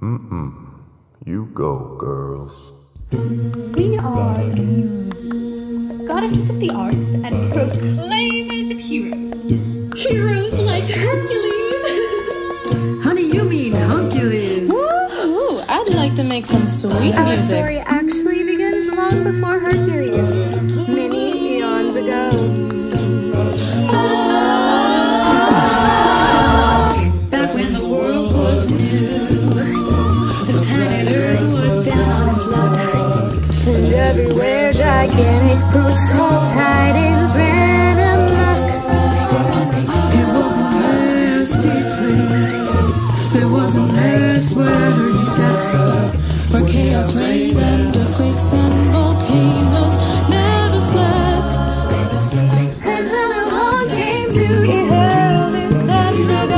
Mm-mm. You go, girls. We are the Muses, goddesses of the arts and proclaimers of heroes. Heroes like Hercules. Honey, you mean Hercules. Ooh, I'd like to make some sweet Our music. story actually begins long before Hercules, gigantic brutal Titans ran amok. It was a nasty place. There was a mess where you stepped. Where chaos reigned and earthquakes and volcanoes never slept. And then along came Zeus. He held his thunder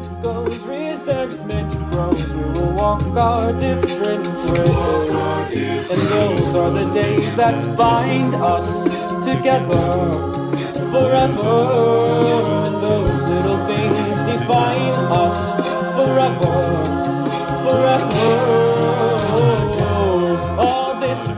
friendship goes, resentment grows. We will walk our different ways. And those are the days that bind us together forever. And those little things define us forever, forever. All this